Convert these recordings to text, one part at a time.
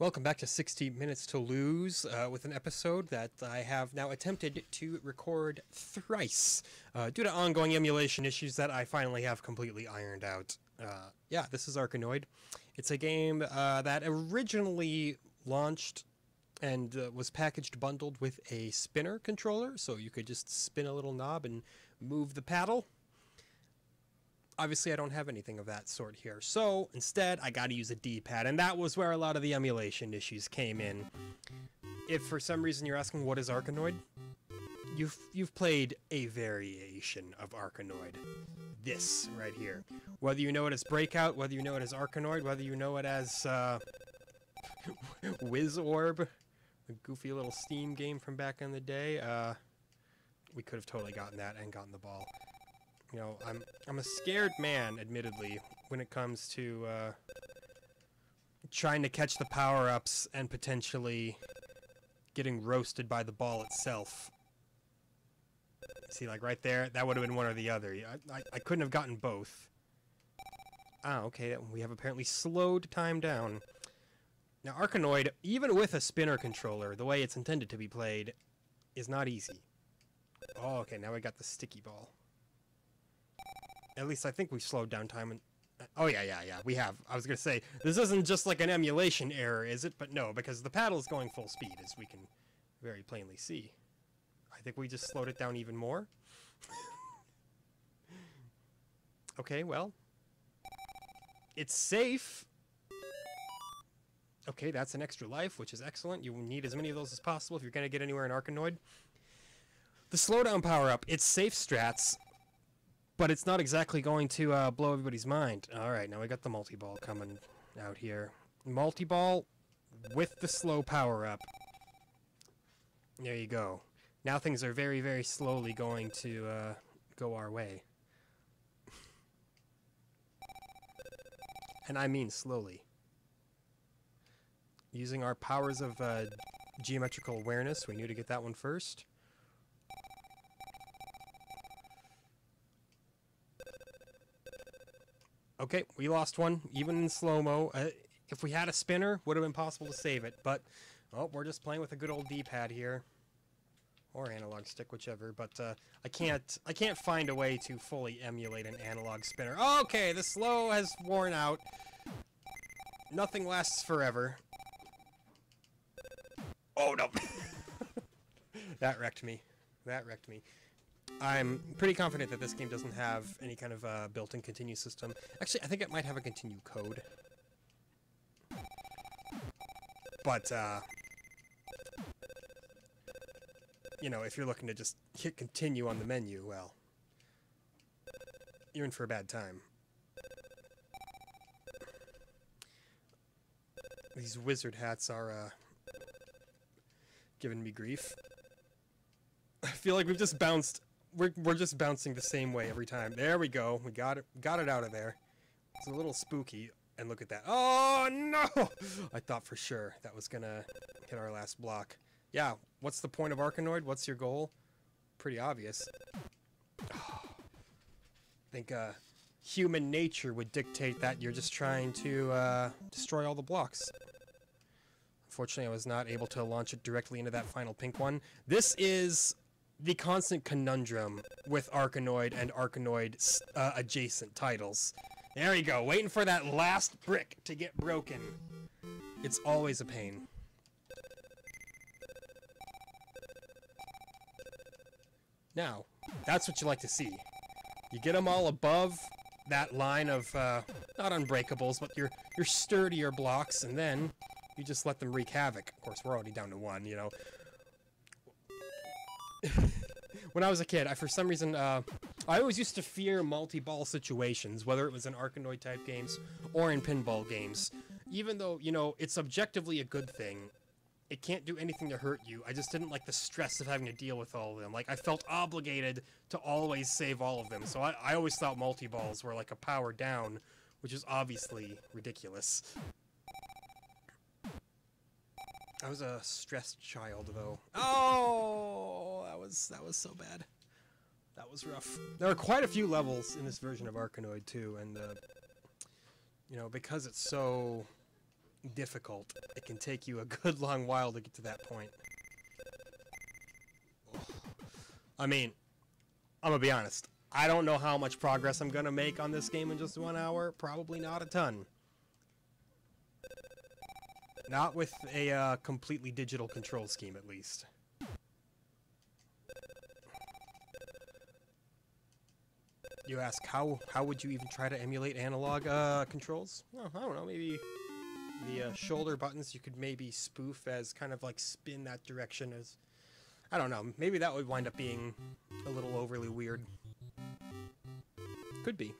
Welcome back to 60 Minutes to Lose uh, with an episode that I have now attempted to record thrice uh, due to ongoing emulation issues that I finally have completely ironed out. Uh, yeah, this is Arkanoid. It's a game uh, that originally launched and uh, was packaged bundled with a spinner controller, so you could just spin a little knob and move the paddle obviously I don't have anything of that sort here. So instead, I got to use a D-pad, and that was where a lot of the emulation issues came in. If for some reason you're asking what is Arkanoid, you've you've played a variation of Arkanoid. This right here. Whether you know it as Breakout, whether you know it as Arkanoid, whether you know it as uh, Wizorb, a goofy little Steam game from back in the day, uh, we could have totally gotten that and gotten the ball you know, I'm I'm a scared man, admittedly, when it comes to uh, trying to catch the power-ups and potentially getting roasted by the ball itself. See, like right there, that would have been one or the other. I, I, I couldn't have gotten both. Ah, okay, we have apparently slowed time down. Now, Arkanoid, even with a spinner controller, the way it's intended to be played, is not easy. Oh, okay, now we got the sticky ball. At least I think we slowed down time. And oh yeah, yeah, yeah, we have. I was gonna say this isn't just like an emulation error, is it? But no, because the paddle is going full speed, as we can very plainly see. I think we just slowed it down even more. okay, well, it's safe. Okay, that's an extra life, which is excellent. You need as many of those as possible if you're going to get anywhere in Arkanoid. The slowdown power-up, it's safe strats, but it's not exactly going to uh, blow everybody's mind. All right, now we got the multi-ball coming out here. Multi-ball with the slow power-up. There you go. Now things are very, very slowly going to uh, go our way. and I mean slowly. Using our powers of uh, geometrical awareness, we knew to get that one first. Okay, we lost one, even in slow-mo. Uh, if we had a spinner, would have been possible to save it, but oh, we're just playing with a good old D-pad here. Or analog stick, whichever, but uh, I can't I can't find a way to fully emulate an analog spinner. Okay, the slow has worn out. Nothing lasts forever. Oh, no! that wrecked me. That wrecked me. I'm pretty confident that this game doesn't have any kind of uh, built-in continue system. Actually, I think it might have a continue code. But, uh, you know, if you're looking to just hit continue on the menu, well, you're in for a bad time. These wizard hats are, uh, giving me grief. I feel like we've just bounced we're, we're just bouncing the same way every time. There we go. We got it. Got it out of there. It's a little spooky. And look at that. Oh, no! I thought for sure that was going to hit our last block. Yeah, what's the point of Arkanoid? What's your goal? Pretty obvious. I think uh, human nature would dictate that you're just trying to uh, destroy all the blocks. Unfortunately, I was not able to launch it directly into that final pink one. This is the constant conundrum with Arkanoid and Arkanoid uh, adjacent titles. There you go, waiting for that last brick to get broken. It's always a pain. Now, that's what you like to see. You get them all above that line of, uh, not unbreakables, but your, your sturdier blocks, and then you just let them wreak havoc. Of course, we're already down to one, you know. when I was a kid, I for some reason uh, I always used to fear multi-ball situations, whether it was in Arkanoid type games or in pinball games. Even though you know it's objectively a good thing, it can't do anything to hurt you. I just didn't like the stress of having to deal with all of them. Like I felt obligated to always save all of them. So I, I always thought multi-balls were like a power down, which is obviously ridiculous. I was a stressed child, though. Oh, that was that was so bad. That was rough. There are quite a few levels in this version of Arkanoid too, and uh, you know because it's so difficult. It can take you a good long while to get to that point. I mean, I'm gonna be honest. I don't know how much progress I'm gonna make on this game in just one hour. Probably not a ton. Not with a uh, completely digital control scheme, at least. You ask how how would you even try to emulate analog uh, controls? Well, I don't know. Maybe the uh, shoulder buttons you could maybe spoof as kind of like spin that direction as I don't know. Maybe that would wind up being a little overly weird. Could be.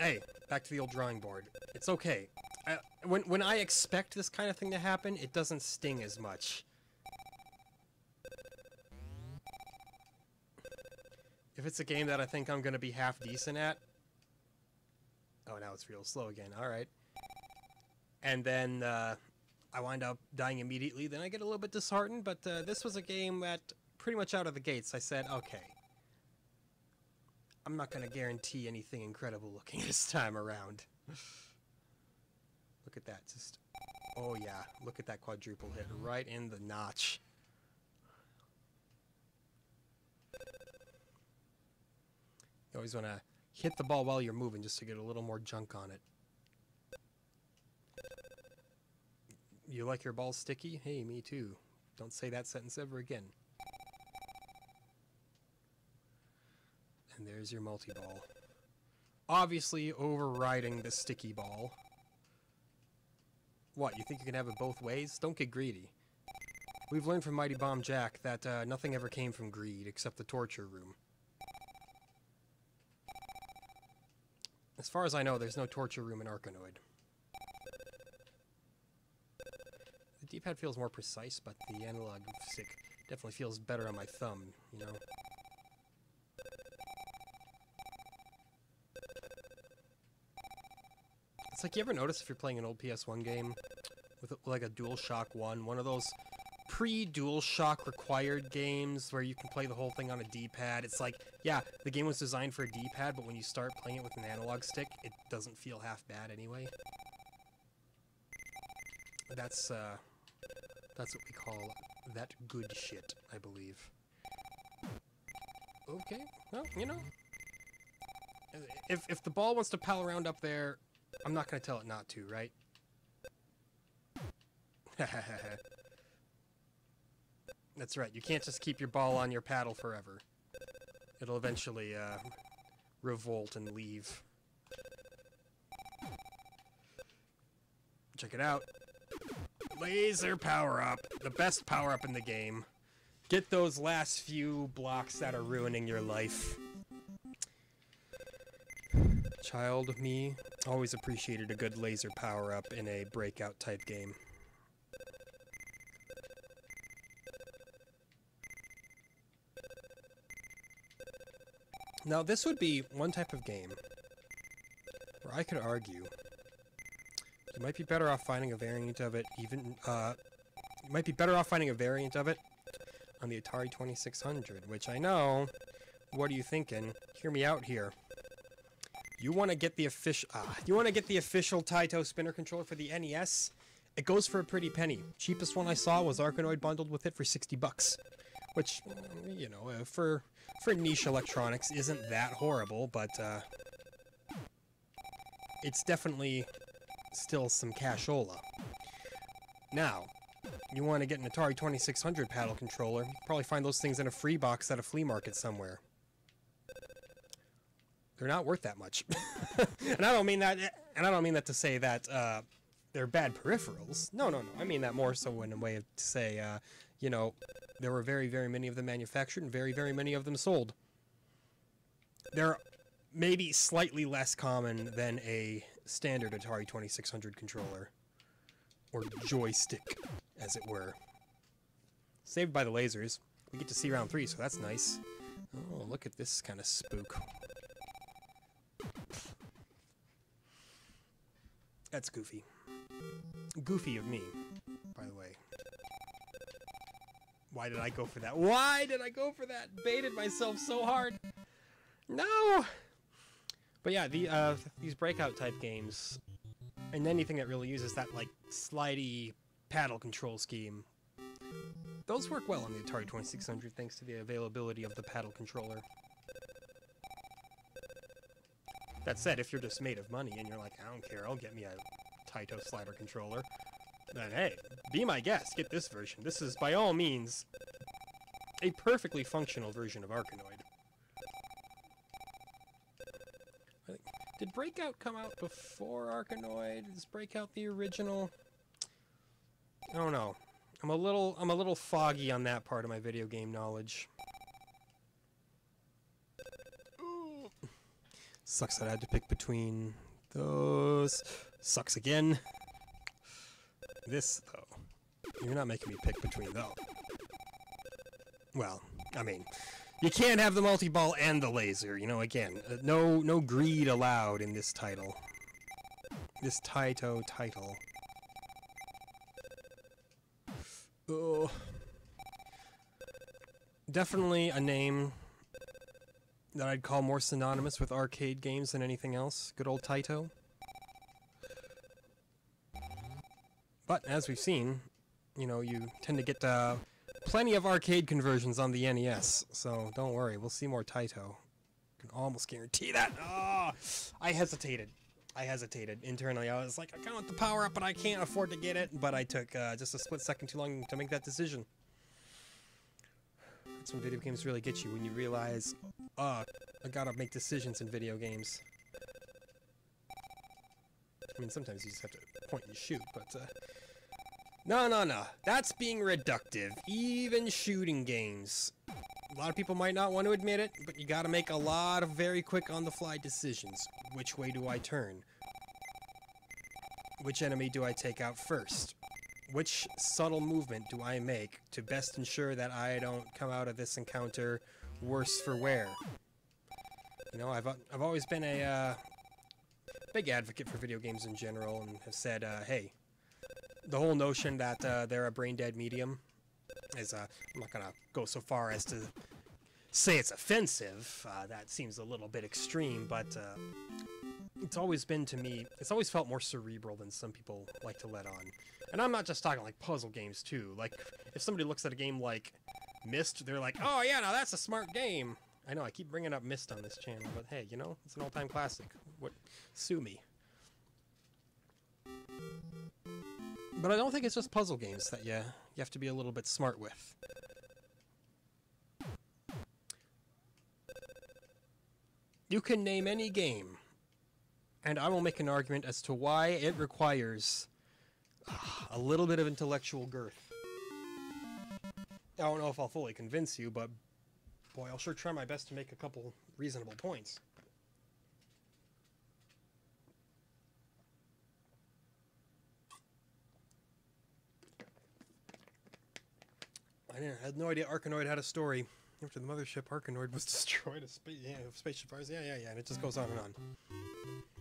Hey, back to the old drawing board. It's okay. I, when when I expect this kind of thing to happen, it doesn't sting as much. If it's a game that I think I'm going to be half decent at... Oh, now it's real slow again. Alright. And then uh, I wind up dying immediately, then I get a little bit disheartened, but uh, this was a game that pretty much out of the gates I said, okay. I'm not going to guarantee anything incredible looking this time around. look at that. Just... Oh, yeah. Look at that quadruple hit right in the notch. You always want to hit the ball while you're moving just to get a little more junk on it. You like your ball sticky? Hey, me too. Don't say that sentence ever again. And there's your multi-ball. Obviously overriding the sticky ball. What, you think you can have it both ways? Don't get greedy. We've learned from Mighty Bomb Jack that uh, nothing ever came from greed except the torture room. As far as I know, there's no torture room in Arkanoid. The D-pad feels more precise, but the analog stick definitely feels better on my thumb, you know? It's like, you ever notice if you're playing an old PS1 game with like a DualShock 1, one of those pre-DualShock required games where you can play the whole thing on a D-pad. It's like, yeah, the game was designed for a D-pad, but when you start playing it with an analog stick, it doesn't feel half bad anyway. That's, uh, that's what we call that good shit, I believe. Okay, well, you know, if, if the ball wants to pal around up there, I'm not going to tell it not to, right? That's right. You can't just keep your ball on your paddle forever. It'll eventually uh, revolt and leave. Check it out. Laser power-up. The best power-up in the game. Get those last few blocks that are ruining your life. Child of me always appreciated a good laser power-up in a breakout type game. Now, this would be one type of game where I could argue you might be better off finding a variant of it even, uh, you might be better off finding a variant of it on the Atari 2600, which I know, what are you thinking? Hear me out here. You want to get the official, uh, you want to get the official Taito spinner controller for the NES? It goes for a pretty penny. Cheapest one I saw was Arkanoid bundled with it for 60 bucks, which, you know, uh, for for niche electronics isn't that horrible, but uh, it's definitely still some cashola. Now, you want to get an Atari 2600 paddle controller, you probably find those things in a free box at a flea market somewhere. They're not worth that much. and I don't mean that and I don't mean that to say that uh, they're bad peripherals. No, no, no. I mean that more so in a way of to say, uh, you know, there were very, very many of them manufactured and very, very many of them sold. They're maybe slightly less common than a standard Atari 2600 controller. Or joystick, as it were. Saved by the lasers. We get to see round three, so that's nice. Oh, look at this kind of spook. That's goofy. Goofy of me, by the way. Why did I go for that? Why did I go for that? Baited myself so hard. No! But yeah, the uh, these breakout type games, and anything that really uses that like slidey paddle control scheme, those work well on the Atari 2600 thanks to the availability of the paddle controller. That said, if you're just made of money and you're like, I don't care, I'll get me a Taito slider controller, then hey, be my guest, get this version. This is, by all means, a perfectly functional version of Arkanoid. Did Breakout come out before Arkanoid? Is Breakout the original? I don't know. I'm a little I'm a little foggy on that part of my video game knowledge. Sucks that I had to pick between those. Sucks again. This, though. You're not making me pick between those. Well, I mean, you can't have the multi-ball and the laser, you know, again. Uh, no, no greed allowed in this title. This Taito title. Oh. Definitely a name that I'd call more synonymous with arcade games than anything else. Good old Taito. But as we've seen, you know, you tend to get uh, plenty of arcade conversions on the NES, so don't worry, we'll see more Taito. I can almost guarantee that. Oh, I hesitated. I hesitated internally. I was like, I kind of want the power up, but I can't afford to get it. But I took uh, just a split second too long to make that decision. That's when video games really get you, when you realize, uh, I gotta make decisions in video games. I mean, sometimes you just have to point and shoot, but, uh, no, no, no. That's being reductive. Even shooting games. A lot of people might not want to admit it, but you gotta make a lot of very quick on-the-fly decisions. Which way do I turn? Which enemy do I take out first? Which subtle movement do I make to best ensure that I don't come out of this encounter worse for wear? You know, I've, I've always been a uh, big advocate for video games in general and have said, uh, hey, the whole notion that uh, they're a brain dead medium is, uh, I'm not going to go so far as to say it's offensive. Uh, that seems a little bit extreme, but uh, it's always been to me, it's always felt more cerebral than some people like to let on. And I'm not just talking like puzzle games too. Like, if somebody looks at a game like Myst, they're like, oh yeah, now that's a smart game. I know, I keep bringing up Myst on this channel, but hey, you know, it's an all-time classic. What? Sue me. But I don't think it's just puzzle games that you, you have to be a little bit smart with. You can name any game, and I will make an argument as to why it requires a little bit of intellectual girth. I don't know if I'll fully convince you, but boy, I'll sure try my best to make a couple reasonable points. I, didn't, I had no idea Arkanoid had a story. After the mothership Arkanoid was destroyed, a space, yeah, spaceship fires, yeah, yeah, yeah, and it just goes on and on.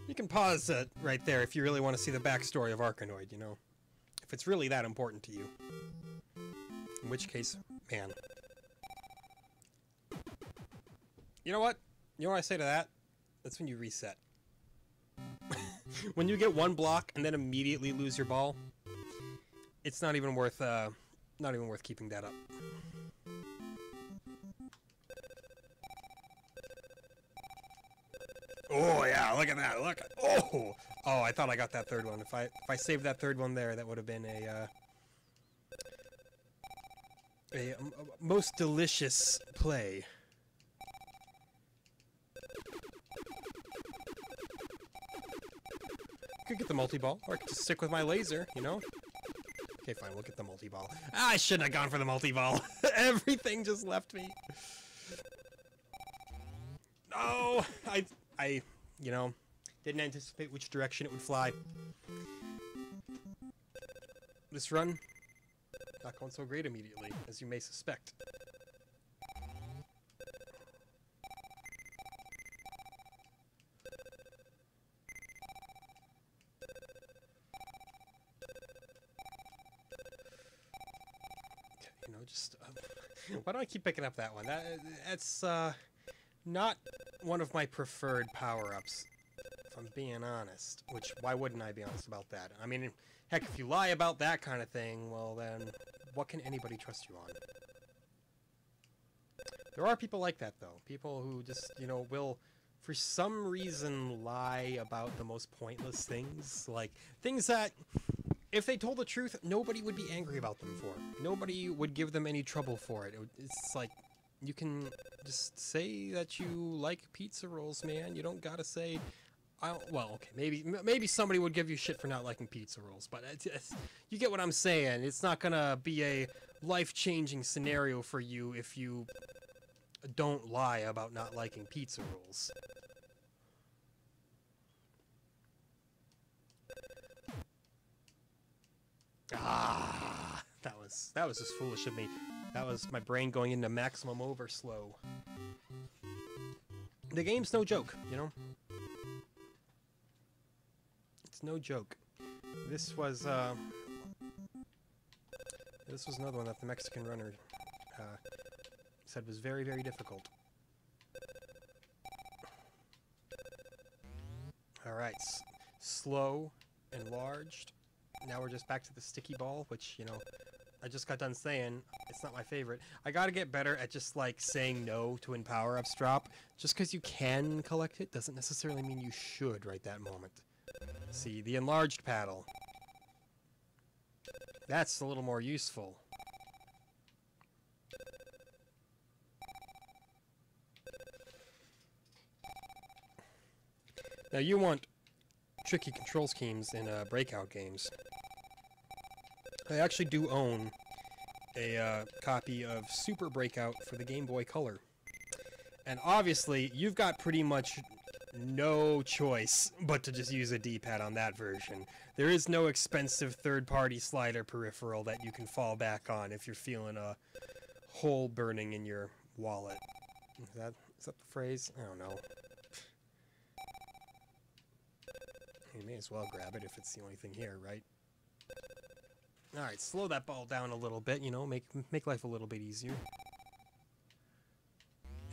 You can pause it right there if you really want to see the backstory of Arkanoid, you know? If it's really that important to you. In which case, man. You know what? You know what I say to that? That's when you reset. when you get one block and then immediately lose your ball, it's not even worth, uh, not even worth keeping that up. Oh yeah, look at that! Look, oh, oh! I thought I got that third one. If I if I saved that third one there, that would have been a uh, a, a most delicious play. Could get the multi-ball, or I could just stick with my laser, you know? Okay, fine, we'll get the multi-ball. I shouldn't have gone for the multi-ball. Everything just left me. No! I, I, you know, didn't anticipate which direction it would fly. This run, not going so great immediately, as you may suspect. You know, just uh, why don't I keep picking up that one? That that's uh, not one of my preferred power-ups, if I'm being honest. Which, why wouldn't I be honest about that? I mean, heck, if you lie about that kind of thing, well then, what can anybody trust you on? There are people like that, though. People who just, you know, will, for some reason, lie about the most pointless things. Like, things that, if they told the truth, nobody would be angry about them for. Nobody would give them any trouble for it. it it's like, you can just say that you like pizza rolls, man. You don't gotta say, I well, okay, maybe maybe somebody would give you shit for not liking pizza rolls, but it's, it's, you get what I'm saying. It's not gonna be a life-changing scenario for you if you don't lie about not liking pizza rolls. Ah, that was that was just foolish of me. That was my brain going into maximum overslow. The game's no joke, you know? It's no joke. This was, uh... This was another one that the Mexican runner uh, said was very, very difficult. Alright, slow, enlarged. Now we're just back to the sticky ball, which, you know, I just got done saying it's not my favorite. I gotta get better at just like saying no to when power ups drop. Just because you can collect it doesn't necessarily mean you should right that moment. See, the enlarged paddle. That's a little more useful. Now you want tricky control schemes in uh, breakout games. I actually do own a uh, copy of Super Breakout for the Game Boy Color. And obviously, you've got pretty much no choice but to just use a D-pad on that version. There is no expensive third-party slider peripheral that you can fall back on if you're feeling a hole burning in your wallet. Is that, is that the phrase? I don't know. You may as well grab it if it's the only thing here, right? Alright, slow that ball down a little bit, you know, make, make life a little bit easier.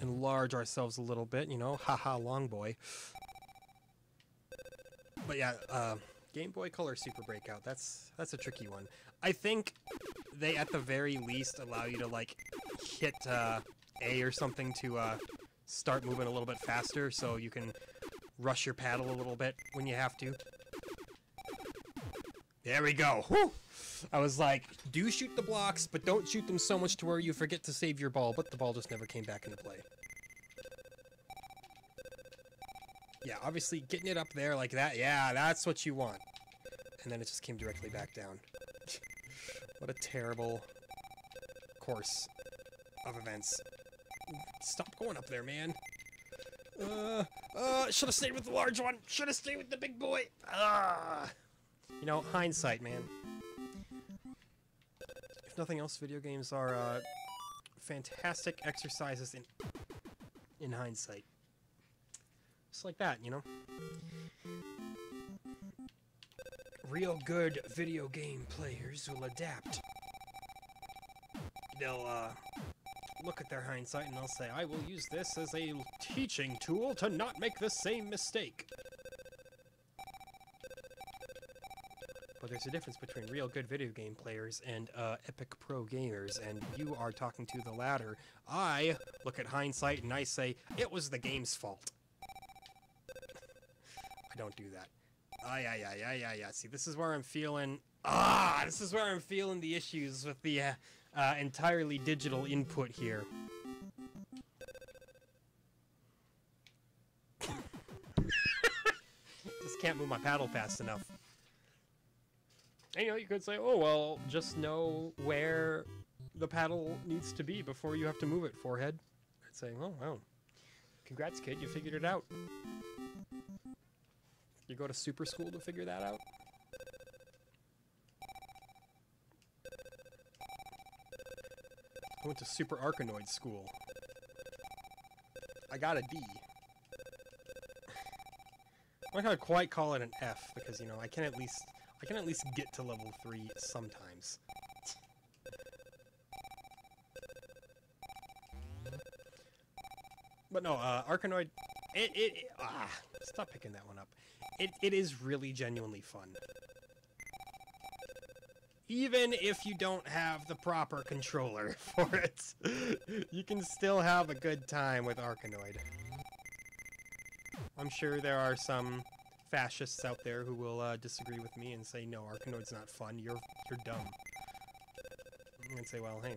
Enlarge ourselves a little bit, you know, haha, long boy. But yeah, uh, Game Boy Color Super Breakout, that's, that's a tricky one. I think they, at the very least, allow you to, like, hit uh, A or something to uh, start moving a little bit faster, so you can rush your paddle a little bit when you have to. There we go. Whew! I was like, do shoot the blocks, but don't shoot them so much to where you forget to save your ball, but the ball just never came back into play. Yeah, obviously getting it up there like that, yeah, that's what you want. And then it just came directly back down. what a terrible course of events. Stop going up there, man. Uh, uh, should have stayed with the large one. Should have stayed with the big boy. Ah. You know, hindsight, man If nothing else, video games are uh, fantastic exercises in in hindsight. Just like that, you know? Real good video game players will adapt. They'll, uh, look at their hindsight and they'll say, I will use this as a teaching tool to not make the same mistake. But there's a difference between real good video game players and uh, epic pro gamers, and you are talking to the latter. I look at hindsight and I say, it was the game's fault. I don't do that. Ah, yeah, yeah, yeah, yeah, yeah. See, this is where I'm feeling... Ah, this is where I'm feeling the issues with the uh, uh, entirely digital input here. Just can't move my paddle fast enough. And, you know, you could say, oh, well, just know where the paddle needs to be before you have to move it, forehead. I'd say, oh, wow. Congrats, kid, you figured it out. You go to super school to figure that out? I went to Super Arkanoid school. I got a D. I'm not gonna quite call it an F because, you know, I can at least I can at least get to level 3 sometimes. But no, uh, Arkanoid, it, it, it ah, stop picking that one up. It, it is really genuinely fun. Even if you don't have the proper controller for it, you can still have a good time with Arkanoid. I'm sure there are some fascists out there who will uh, disagree with me and say, no, Arkanoid's not fun, you're, you're dumb. And say, well, hey,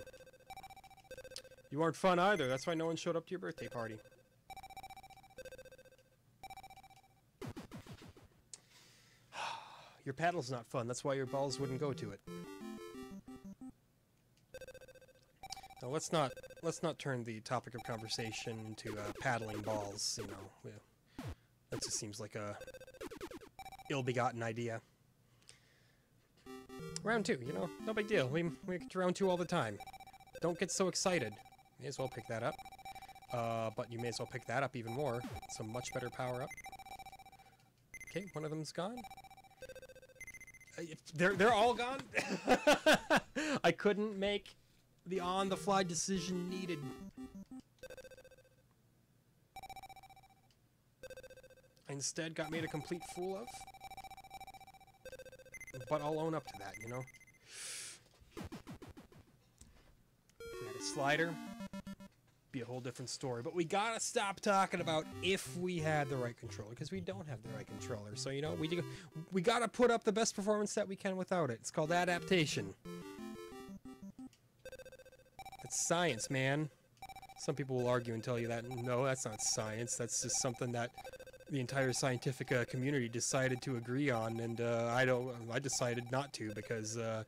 you aren't fun either, that's why no one showed up to your birthday party. your paddle's not fun, that's why your balls wouldn't go to it. Now let's not let's not turn the topic of conversation into uh, paddling balls. You know, that just seems like a ill-begotten idea. Round two, you know, no big deal. We we get to round two all the time. Don't get so excited. May as well pick that up. Uh, but you may as well pick that up even more. It's a much better power up. Okay, one of them's gone. Uh, they're they're all gone. I couldn't make the on-the-fly decision needed. Instead got made a complete fool of. But I'll own up to that, you know? If we had a slider, be a whole different story. But we gotta stop talking about if we had the right controller, because we don't have the right controller. So, you know, we, do, we gotta put up the best performance that we can without it. It's called adaptation. It's science, man. Some people will argue and tell you that, no, that's not science. That's just something that the entire scientific uh, community decided to agree on, and uh, I don't. I decided not to because uh,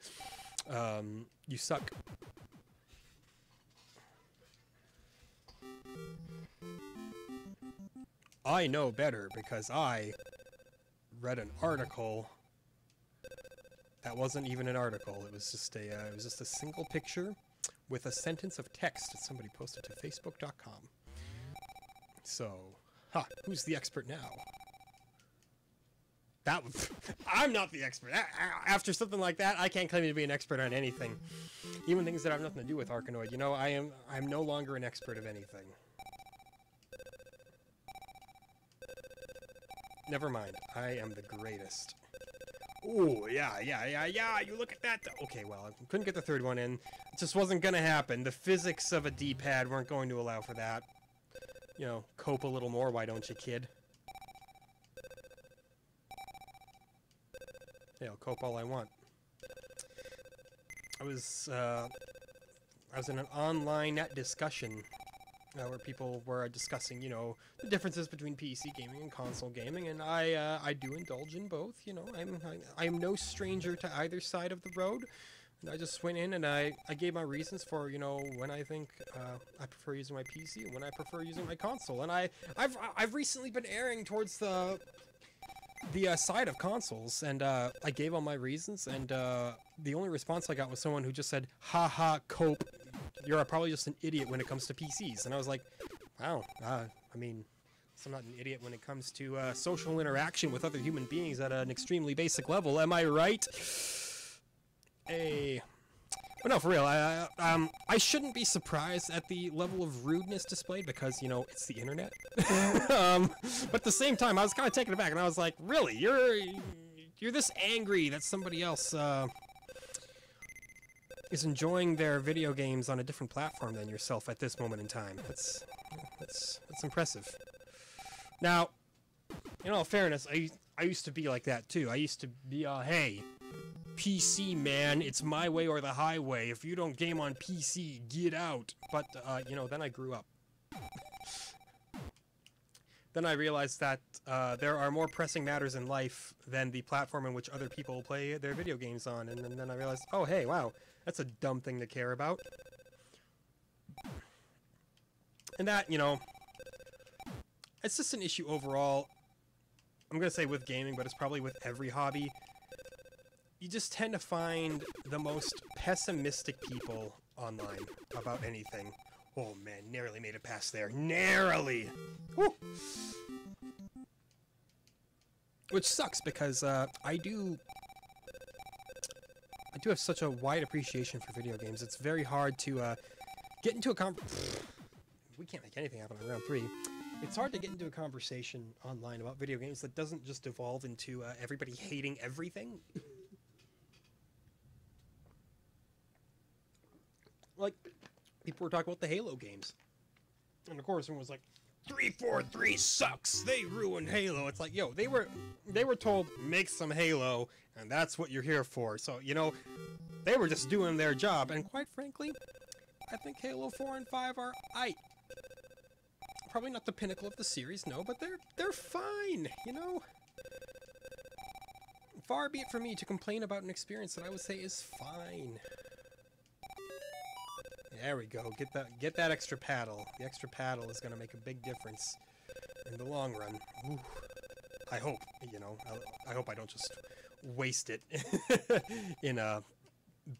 um, you suck. I know better because I read an article that wasn't even an article. It was just a. Uh, it was just a single picture with a sentence of text that somebody posted to facebook.com. So, ha, who's the expert now? That was, I'm not the expert. After something like that, I can't claim to be an expert on anything. Even things that have nothing to do with Arkanoid. You know, I am I'm no longer an expert of anything. Never mind. I am the greatest. Oh, yeah, yeah, yeah, yeah, you look at that. Okay, well, I couldn't get the third one in. It just wasn't going to happen. The physics of a D-pad weren't going to allow for that. You know, cope a little more, why don't you, kid? Yeah, I'll cope all I want. I was, uh, I was in an online net discussion uh, where people were discussing, you know, the differences between PC gaming and console gaming, and I, uh, I do indulge in both. You know, I'm, I, am no stranger to either side of the road. I just went in and I, I gave my reasons for, you know, when I think uh, I prefer using my PC and when I prefer using my console. And I, I've, I've recently been erring towards the, the uh, side of consoles, and uh, I gave all my reasons, and uh, the only response I got was someone who just said, "Ha ha, cope, you're probably just an idiot when it comes to PCs. And I was like, wow, uh, I mean, I'm not an idiot when it comes to uh, social interaction with other human beings at an extremely basic level. Am I right? Hey. But no, for real, I, um, I shouldn't be surprised at the level of rudeness displayed because, you know, it's the internet. um, but at the same time, I was kind of taken aback, and I was like, really? You're, you're this angry that somebody else, uh, is enjoying their video games on a different platform than yourself at this moment in time. That's that's that's impressive. Now, in all fairness, I I used to be like that too. I used to be uh hey, PC man, it's my way or the highway. If you don't game on PC, get out. But uh, you know, then I grew up. then I realized that uh, there are more pressing matters in life than the platform in which other people play their video games on. And, and then I realized, oh hey, wow, that's a dumb thing to care about. And that, you know, it's just an issue overall. I'm going to say with gaming, but it's probably with every hobby. You just tend to find the most pessimistic people online about anything. Oh man, narrowly made it past there. Narrowly! Woo! Which sucks because uh, I do I do have such a wide appreciation for video games. It's very hard to uh, get into a con- We can't make anything happen on round three. It's hard to get into a conversation online about video games that doesn't just evolve into uh, everybody hating everything. like, people were talking about the Halo games. And of course, everyone was like, 343 sucks. They ruined Halo. It's like, yo, they were they were told make some Halo and that's what you're here for. So, you know, they were just doing their job and quite frankly, I think Halo 4 and 5 are I probably not the pinnacle of the series, no, but they're they're fine, you know. Far be it from me to complain about an experience that I would say is fine. There we go. Get that get that extra paddle. The extra paddle is going to make a big difference in the long run. Ooh. I hope, you know, I, I hope I don't just waste it in a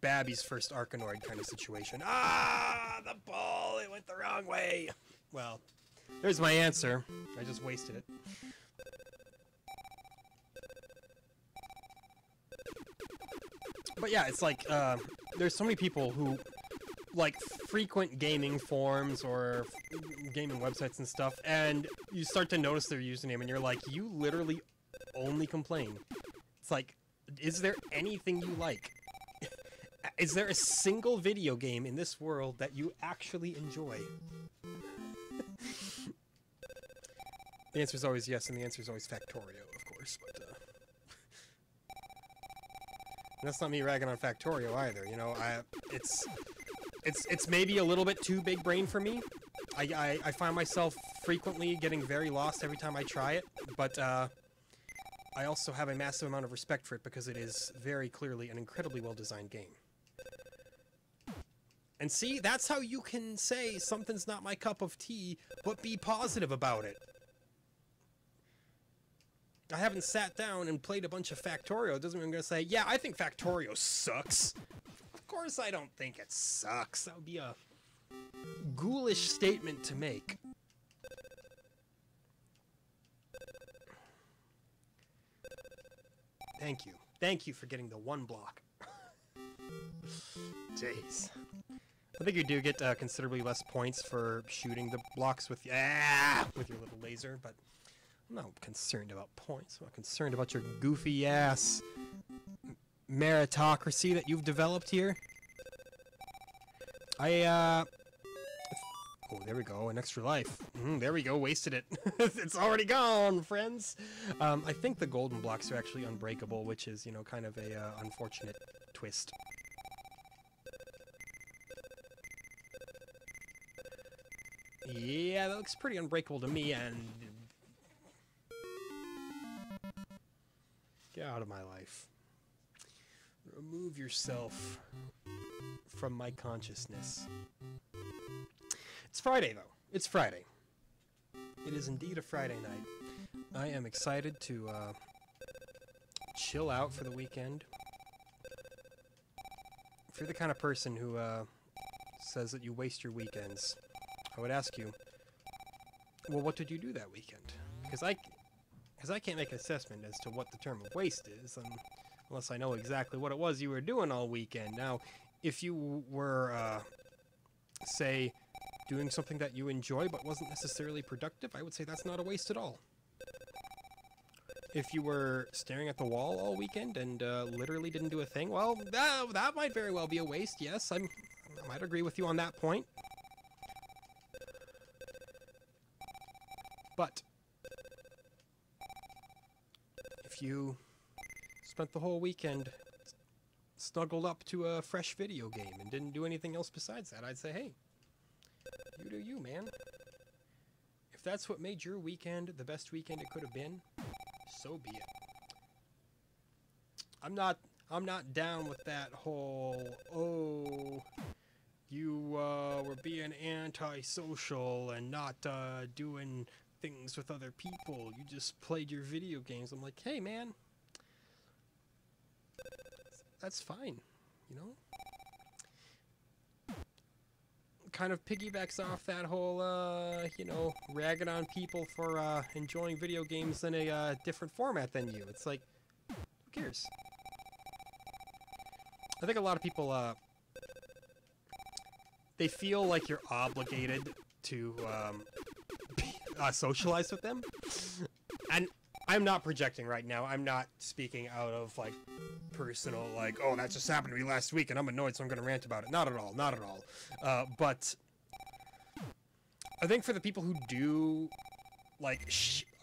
Babby's first Arkanoid kind of situation. Ah, the ball, it went the wrong way. Well, there's my answer. I just wasted it. But yeah, it's like, uh, there's so many people who like frequent gaming forums or gaming websites and stuff, and you start to notice their username, and you're like, you literally only complain. It's like, is there anything you like? is there a single video game in this world that you actually enjoy? the answer is always yes, and the answer is always Factorio, of course, but. Uh... That's not me ragging on Factorio either, you know, I, it's, it's it's maybe a little bit too big brain for me. I, I, I find myself frequently getting very lost every time I try it, but uh, I also have a massive amount of respect for it because it is very clearly an incredibly well-designed game. And see, that's how you can say something's not my cup of tea, but be positive about it. I haven't sat down and played a bunch of Factorio. It doesn't mean I'm going to say, yeah, I think Factorio sucks course I don't think it sucks. That would be a ghoulish statement to make. Thank you. Thank you for getting the one block. Jeez. I think you do get uh, considerably less points for shooting the blocks with ah, with your little laser, but I'm not concerned about points. I'm not concerned about your goofy ass meritocracy that you've developed here. I, uh... Oh, there we go, an extra life. Mm, there we go, wasted it. it's already gone, friends! Um, I think the golden blocks are actually unbreakable, which is, you know, kind of a uh, unfortunate twist. Yeah, that looks pretty unbreakable to me, and... Get out of my life. Remove yourself from my consciousness. It's Friday, though. It's Friday. It is indeed a Friday night. I am excited to uh, chill out for the weekend. If you're the kind of person who uh, says that you waste your weekends, I would ask you, well, what did you do that weekend? Because I, because I can't make an assessment as to what the term of waste is. Um, unless I know exactly what it was you were doing all weekend. Now, if you were, uh, say, doing something that you enjoy but wasn't necessarily productive, I would say that's not a waste at all. If you were staring at the wall all weekend and uh, literally didn't do a thing, well, that, that might very well be a waste, yes. I'm, I might agree with you on that point. But, if you spent the whole weekend snuggled up to a fresh video game and didn't do anything else besides that, I'd say, hey, you do you, man. If that's what made your weekend the best weekend it could have been, so be it. I'm not I'm not down with that whole oh you uh, were being antisocial and not uh, doing things with other people. You just played your video games. I'm like, hey man, that's fine, you know? Kind of piggybacks off that whole, uh, you know, ragging on people for uh, enjoying video games in a uh, different format than you. It's like, who cares? I think a lot of people, uh, they feel like you're obligated to um, uh, socialize with them. And I'm not projecting right now. I'm not speaking out of like personal, like, oh, that just happened to me last week and I'm annoyed, so I'm going to rant about it. Not at all. Not at all. Uh, but I think for the people who do, like,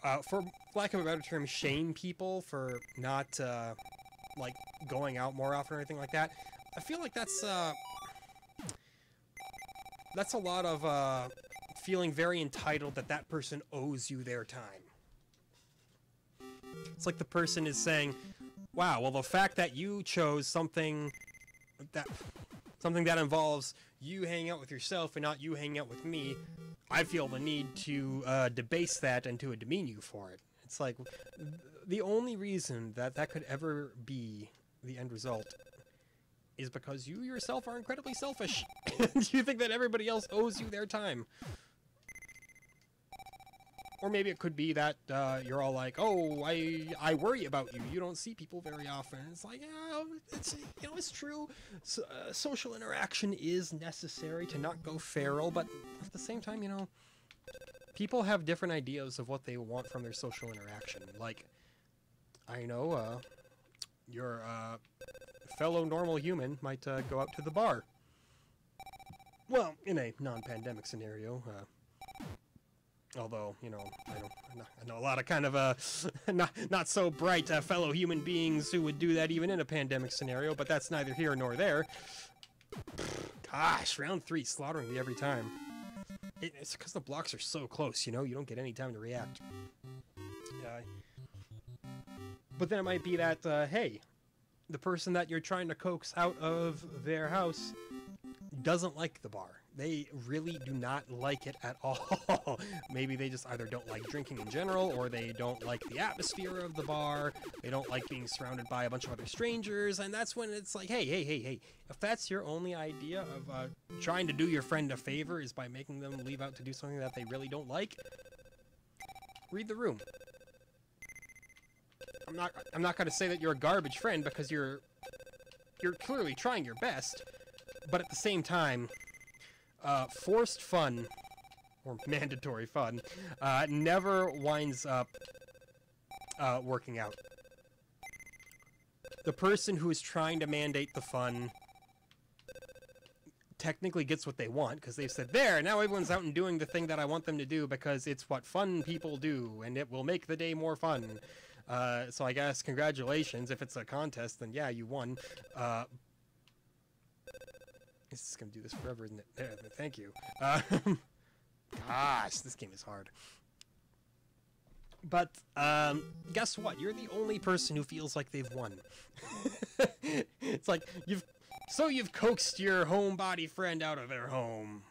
uh, for lack of a better term, shame people for not, uh, like, going out more often or anything like that, I feel like that's, uh, that's a lot of, uh, feeling very entitled that that person owes you their time. It's like the person is saying, wow, well, the fact that you chose something that something that involves you hanging out with yourself and not you hanging out with me, I feel the need to uh, debase that and to demean you for it. It's like the only reason that that could ever be the end result is because you yourself are incredibly selfish. you think that everybody else owes you their time. Or maybe it could be that uh, you're all like, "Oh, I I worry about you. You don't see people very often." It's like, yeah, it's you know, it's true. So, uh, social interaction is necessary to not go feral, but at the same time, you know, people have different ideas of what they want from their social interaction. Like, I know, uh, your uh, fellow normal human might uh, go out to the bar. Well, in a non-pandemic scenario. Although, you know, I, I know a lot of kind of uh, not, not so bright uh, fellow human beings who would do that even in a pandemic scenario, but that's neither here nor there. Gosh, round three, slaughtering me every time. It, it's because the blocks are so close, you know? You don't get any time to react. Uh, but then it might be that, uh, hey, the person that you're trying to coax out of their house doesn't like the bar they really do not like it at all. Maybe they just either don't like drinking in general, or they don't like the atmosphere of the bar, they don't like being surrounded by a bunch of other strangers, and that's when it's like, hey, hey, hey, hey, if that's your only idea of uh, trying to do your friend a favor is by making them leave out to do something that they really don't like, read the room. I'm not I'm not going to say that you're a garbage friend because you're you're clearly trying your best, but at the same time, uh, forced fun, or mandatory fun, uh, never winds up uh, working out. The person who is trying to mandate the fun technically gets what they want because they've said, there, now everyone's out and doing the thing that I want them to do because it's what fun people do and it will make the day more fun. Uh, so I guess congratulations. If it's a contest, then yeah, you won. Uh, this is going to do this forever, isn't it? There, thank you. Um, gosh, this game is hard. But um, guess what? You're the only person who feels like they've won. it's like you've so you've coaxed your homebody friend out of their home.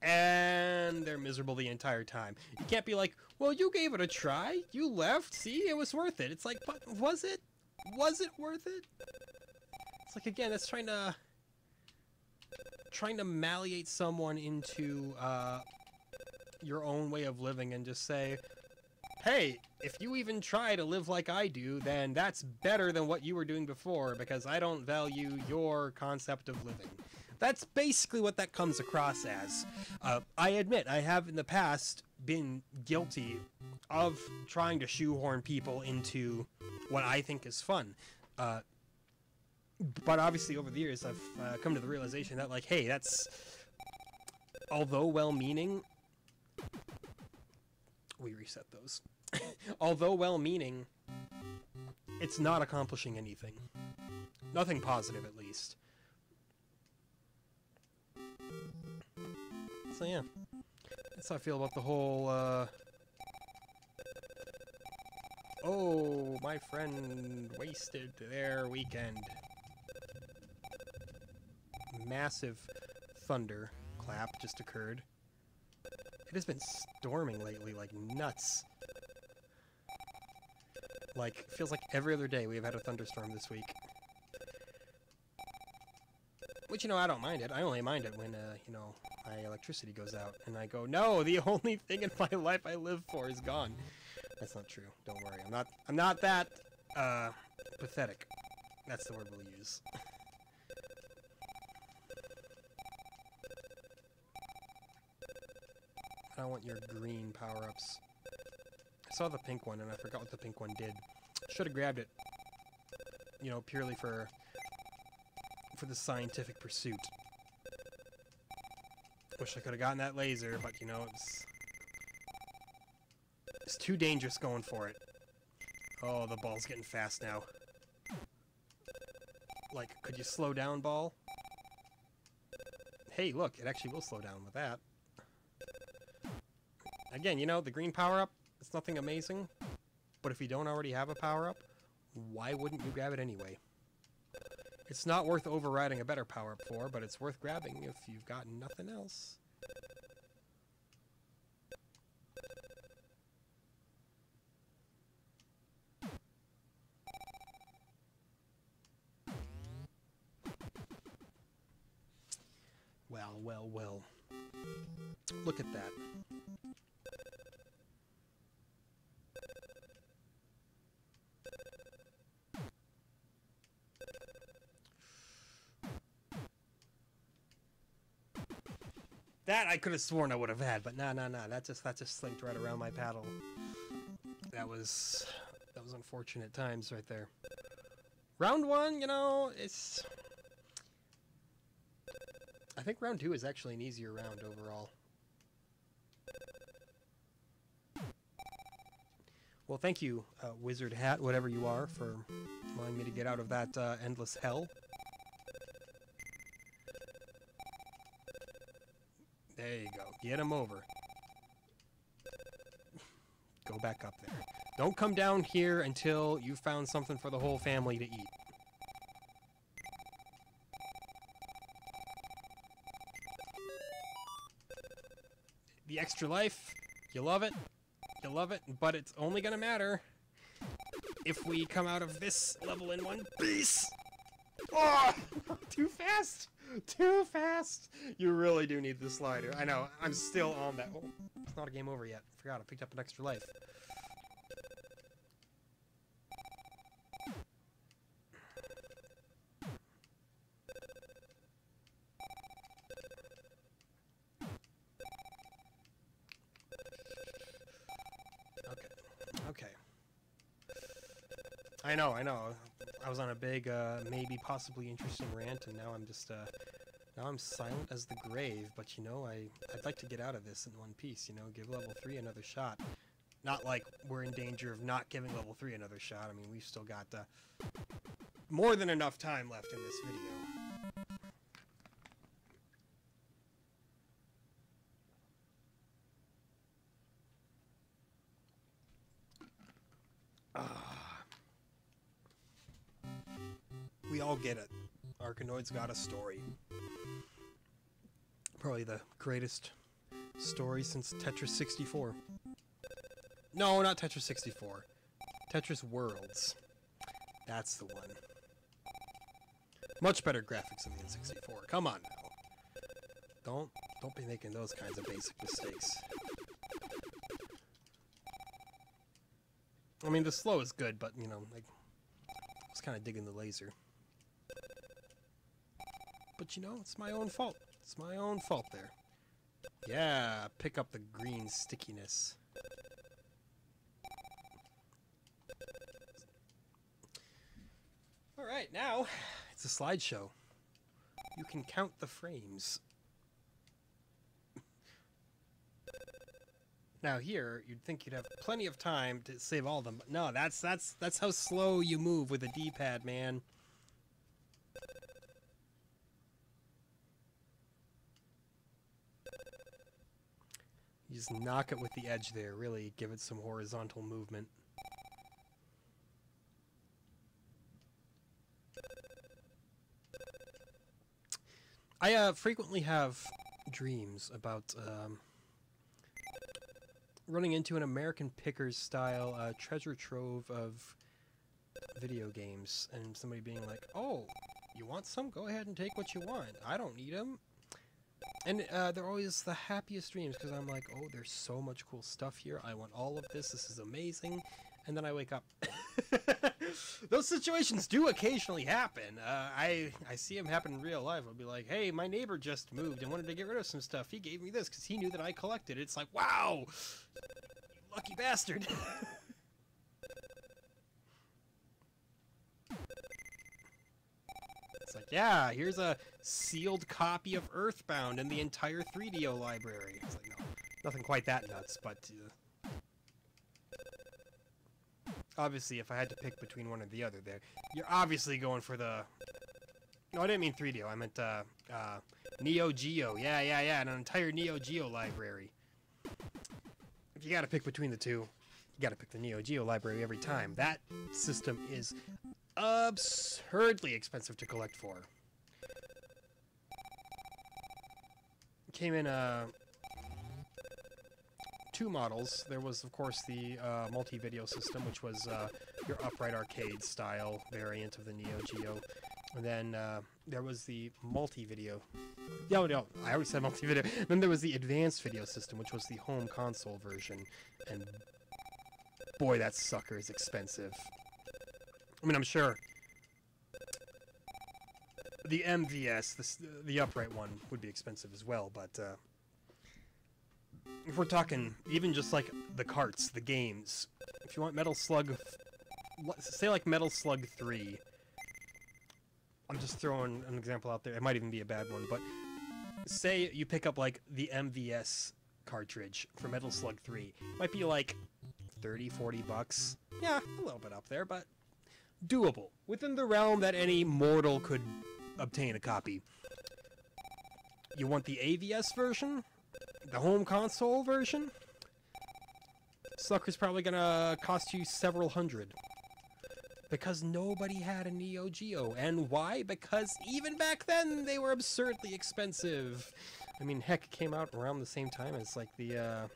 And they're miserable the entire time. You can't be like, well, you gave it a try. You left. See, it was worth it. It's like, but was it? Was it worth it? It's like, again, that's trying to trying to malleate someone into uh, your own way of living and just say, hey, if you even try to live like I do, then that's better than what you were doing before because I don't value your concept of living. That's basically what that comes across as. Uh, I admit, I have in the past been guilty of trying to shoehorn people into what I think is fun. Uh, but obviously over the years I've uh, come to the realization that like, hey, that's although well-meaning. We reset those. although well-meaning, it's not accomplishing anything. Nothing positive, at least. So yeah, that's how I feel about the whole. Uh, oh, my friend wasted their weekend massive thunder clap just occurred. It has been storming lately like nuts. Like, feels like every other day we have had a thunderstorm this week. Which, you know, I don't mind it. I only mind it when, uh, you know, my electricity goes out. And I go, no, the only thing in my life I live for is gone. That's not true. Don't worry. I'm not, I'm not that, uh, pathetic. That's the word we'll use. I want your green power-ups. I saw the pink one, and I forgot what the pink one did. Should have grabbed it. You know, purely for for the scientific pursuit. Wish I could have gotten that laser, but you know, it's it's too dangerous going for it. Oh, the ball's getting fast now. Like, could you slow down, ball? Hey, look, it actually will slow down with that. Again, you know, the green power-up, it's nothing amazing. But if you don't already have a power-up, why wouldn't you grab it anyway? It's not worth overriding a better power-up for, but it's worth grabbing if you've got nothing else. Well, well, well. Look at that. I could have sworn I would have had, but nah, nah, nah. That just that just slinked right around my paddle. That was that was unfortunate times right there. Round one, you know, it's. I think round two is actually an easier round overall. Well, thank you, uh, Wizard Hat, whatever you are, for allowing me to get out of that uh, endless hell. Get him over. Go back up there. Don't come down here until you've found something for the whole family to eat. The extra life, you love it. You love it, but it's only gonna matter if we come out of this level in one piece. Oh, too fast. Too fast! You really do need the slider. I know, I'm still on that. Oh, it's not a game over yet. Forgot, I picked up an extra life. Okay. Okay. I know, I know. Was on a big, uh, maybe possibly interesting rant, and now I'm just, uh, now I'm silent as the grave, but you know, I, I'd like to get out of this in one piece, you know, give level 3 another shot. Not like we're in danger of not giving level 3 another shot, I mean, we've still got, uh, more than enough time left in this video. Arkanoid's got a story. Probably the greatest story since Tetris 64. No, not Tetris 64. Tetris Worlds. That's the one. Much better graphics than the N64. Come on now. Don't don't be making those kinds of basic mistakes. I mean, the slow is good, but you know, like, I was kind of digging the laser. But you know, it's my own fault. It's my own fault there. Yeah, pick up the green stickiness. Alright, now it's a slideshow. You can count the frames. now here, you'd think you'd have plenty of time to save all of them, but no, that's that's that's how slow you move with a D-pad, man. Just knock it with the edge there, really give it some horizontal movement. I uh, frequently have dreams about um, running into an American Pickers style uh, treasure trove of video games and somebody being like, oh, you want some? Go ahead and take what you want. I don't need them. And uh, they're always the happiest dreams because I'm like, oh, there's so much cool stuff here. I want all of this. This is amazing. And then I wake up. Those situations do occasionally happen. Uh, I I see them happen in real life. I'll be like, "Hey, my neighbor just moved and wanted to get rid of some stuff. He gave me this because he knew that I collected it." It's like, "Wow, lucky bastard." it's like, "Yeah, here's a sealed copy of Earthbound and the entire 3DO library." It's like, no, nothing quite that nuts, but. Uh, obviously, if I had to pick between one or the other, there, you're obviously going for the. No, I didn't mean 3DO. I meant uh, uh, Neo Geo. Yeah, yeah, yeah, an entire Neo Geo library. If you got to pick between the two, you got to pick the Neo Geo library every time. That system is absurdly expensive to collect for. Came in a two models. There was, of course, the uh, multi-video system, which was uh, your upright arcade style variant of the Neo Geo. And then uh, there was the multi-video. No, no, I already said multi-video. then there was the advanced video system, which was the home console version. And boy, that sucker is expensive. I mean, I'm sure the MVS, the, the upright one, would be expensive as well, but uh, if we're talking even just like the carts, the games, if you want Metal Slug, say like Metal Slug 3, I'm just throwing an example out there, it might even be a bad one, but say you pick up like the MVS cartridge for Metal Slug 3, it might be like 30, 40 bucks. Yeah, a little bit up there, but doable. Within the realm that any mortal could obtain a copy. You want the AVS version? the home console version, sucker's probably gonna cost you several hundred. Because nobody had a Neo Geo. And why? Because even back then, they were absurdly expensive. I mean, heck, came out around the same time as, like, the, uh...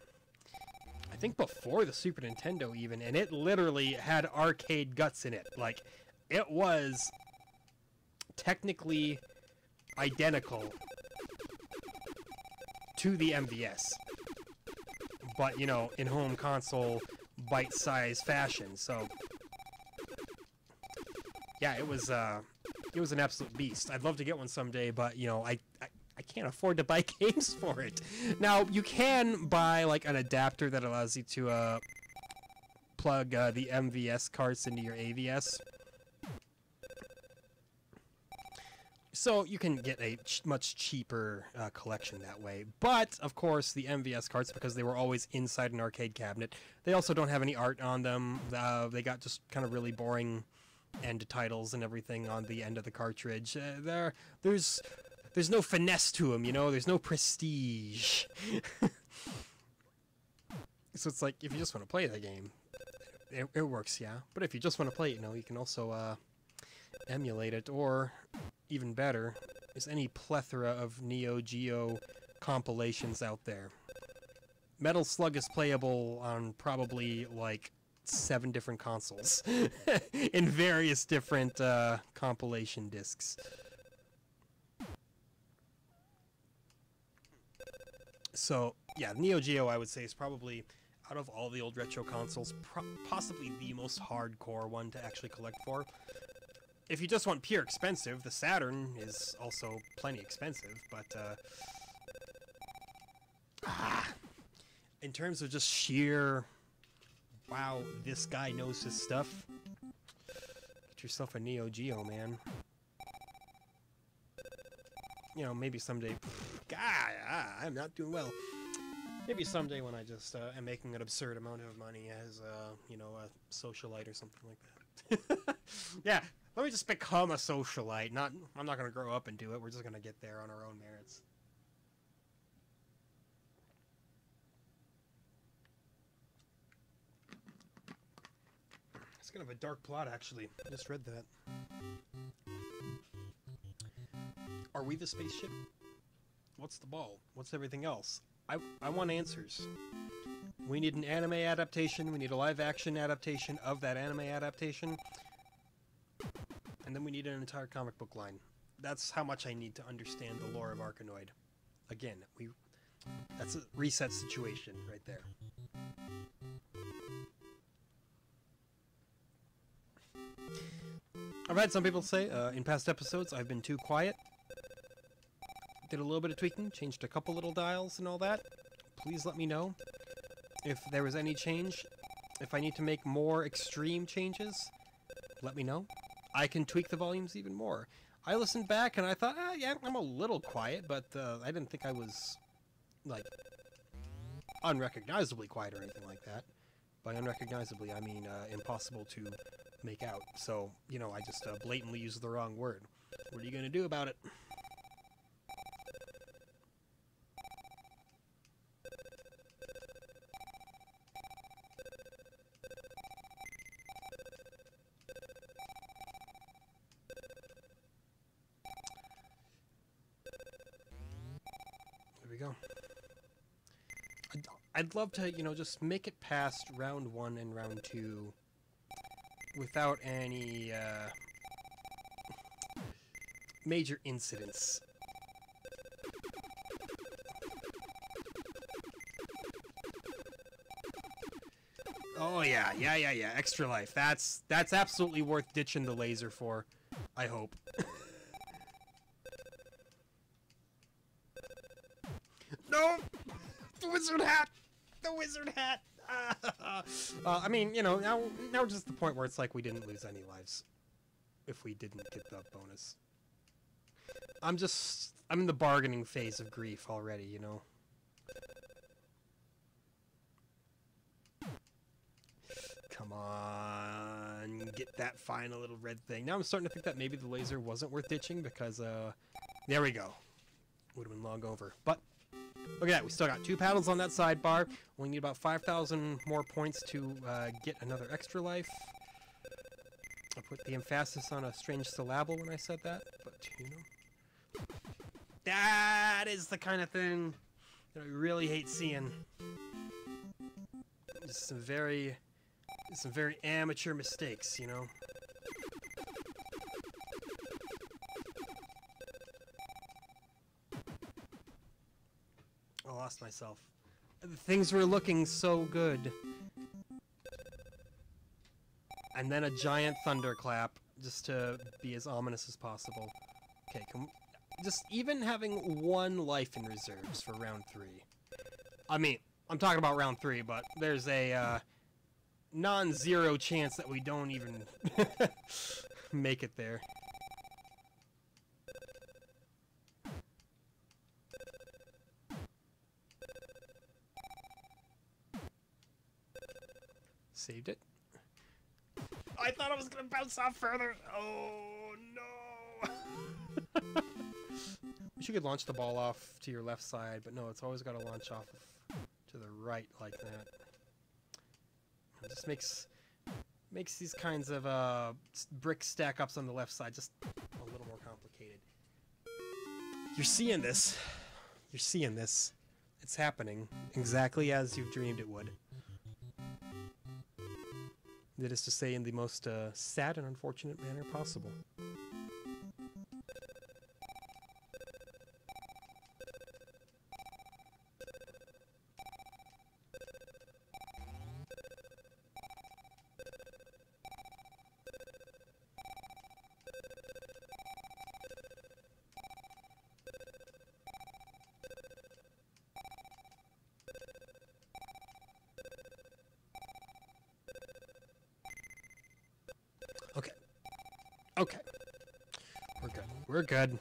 I think before the Super Nintendo, even, and it literally had arcade guts in it. Like, it was technically identical to the MVS. But, you know, in home console, bite-sized fashion, so... Yeah, it was, uh, it was an absolute beast. I'd love to get one someday, but, you know, I, I can't afford to buy games for it. Now, you can buy, like, an adapter that allows you to, uh, plug, uh, the MVS carts into your AVS. So you can get a ch much cheaper uh, collection that way. But, of course, the MVS carts, because they were always inside an arcade cabinet, they also don't have any art on them. Uh, they got just kind of really boring end titles and everything on the end of the cartridge. Uh, there, there's, there's no finesse to them, you know? There's no prestige. so it's like, if you just want to play the game, it, it works, yeah. But if you just want to play it, you know, you can also uh, emulate it, or even better, is any plethora of Neo Geo compilations out there. Metal Slug is playable on probably like seven different consoles in various different uh, compilation discs. So, yeah, Neo Geo, I would say, is probably, out of all the old retro consoles, possibly the most hardcore one to actually collect for if you just want pure expensive, the Saturn is also plenty expensive, but, uh, ah, in terms of just sheer, wow, this guy knows his stuff, get yourself a Neo Geo, man. You know, maybe someday, God, I'm not doing well. Maybe someday when I just uh, am making an absurd amount of money as, uh, you know, a socialite or something like that. yeah, let me just become a socialite. Not, I'm not going to grow up and do it. We're just going to get there on our own merits. It's kind of a dark plot, actually. I just read that. Are we the spaceship? What's the ball? What's everything else? I, I want answers. We need an anime adaptation. We need a live action adaptation of that anime adaptation and then we need an entire comic book line. That's how much I need to understand the lore of Arkanoid. Again, we that's a reset situation right there. I've had some people say uh, in past episodes I've been too quiet. Did a little bit of tweaking, changed a couple little dials and all that. Please let me know if there was any change. If I need to make more extreme changes, let me know. I can tweak the volumes even more. I listened back and I thought, ah, yeah, I'm a little quiet, but uh, I didn't think I was, like, unrecognizably quiet or anything like that. By unrecognizably, I mean uh, impossible to make out. So, you know, I just uh, blatantly used the wrong word. What are you going to do about it? Love to, you know, just make it past round one and round two without any uh, major incidents. Oh yeah, yeah, yeah, yeah. Extra life. That's that's absolutely worth ditching the laser for. I hope. no, wizard hat. Wizard hat. uh, I mean, you know, now now we're just the point where it's like we didn't lose any lives if we didn't get the bonus. I'm just I'm in the bargaining phase of grief already, you know. Come on, get that final little red thing. Now I'm starting to think that maybe the laser wasn't worth ditching because, uh, there we go. Would have been long over. But Look at that, we still got two paddles on that sidebar. We need about 5,000 more points to uh, get another extra life. I put the emphasis on a strange syllable when I said that, but you know. That is the kind of thing that I really hate seeing. Just some very, some very amateur mistakes, you know. Lost myself. Things were looking so good. And then a giant thunderclap, just to be as ominous as possible. Okay, can we, just even having one life in reserves for round three. I mean, I'm talking about round three, but there's a uh, non-zero chance that we don't even make it there. Saved it. I thought I was gonna bounce off further. Oh no! Wish you could launch the ball off to your left side, but no, it's always got to launch off to the right like that. It just makes makes these kinds of uh, brick stack ups on the left side just a little more complicated. You're seeing this. You're seeing this. It's happening exactly as you've dreamed it would. That is to say, in the most uh, sad and unfortunate manner possible. Good.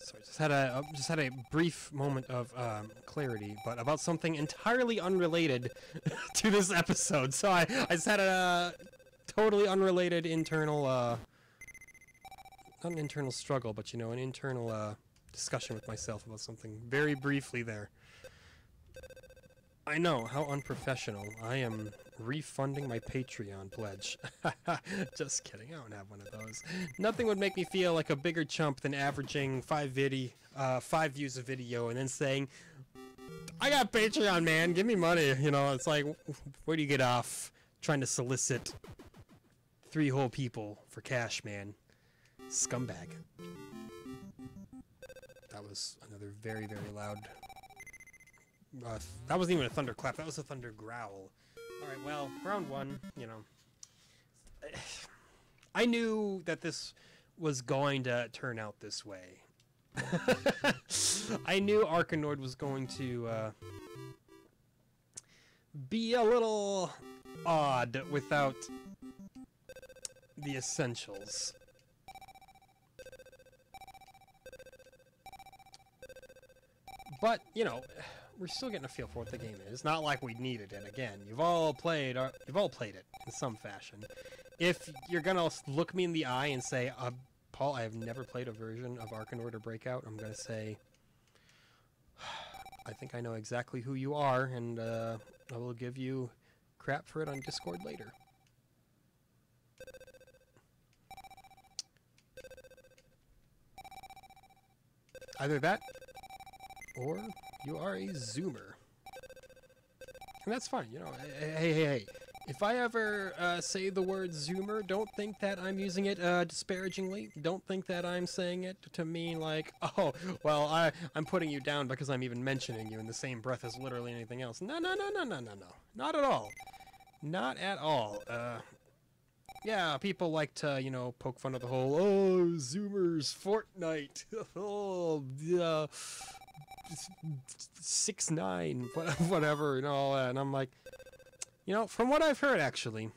Sorry, just had a uh, just had a brief moment of um, clarity, but about something entirely unrelated to this episode. So I I just had a totally unrelated internal uh, not an internal struggle, but you know, an internal uh, discussion with myself about something very briefly there. I know, how unprofessional. I am refunding my Patreon pledge. Just kidding, I don't have one of those. Nothing would make me feel like a bigger chump than averaging five uh, five views a video and then saying, I got Patreon, man, give me money. You know, it's like, where do you get off trying to solicit three whole people for cash, man? Scumbag. That was another very, very loud uh, that wasn't even a thunder clap. That was a thunder growl. All right. Well, round one. You know, I knew that this was going to turn out this way. I knew Arkanoid was going to uh, be a little odd without the essentials. But, you know, we're still getting a feel for what the game is. Not like we needed it. And again, you've all played. You've all played it in some fashion. If you're gonna look me in the eye and say, uh, "Paul, I have never played a version of Arkanoid or Breakout," I'm gonna say, "I think I know exactly who you are, and uh, I will give you crap for it on Discord later." Either that, or you are a zoomer. And that's fine, you know. Hey, hey, hey. If I ever uh, say the word zoomer, don't think that I'm using it uh, disparagingly. Don't think that I'm saying it to mean like, oh, well, I, I'm putting you down because I'm even mentioning you in the same breath as literally anything else. No, no, no, no, no, no, no. Not at all. Not at all. Uh, yeah, people like to, you know, poke fun of the whole, oh, Zoomers, Fortnite, oh, uh, six nine, whatever, and all that. And I'm like, you know, from what I've heard, actually,